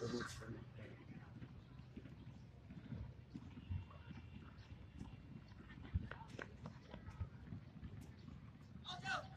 the for. Watch out!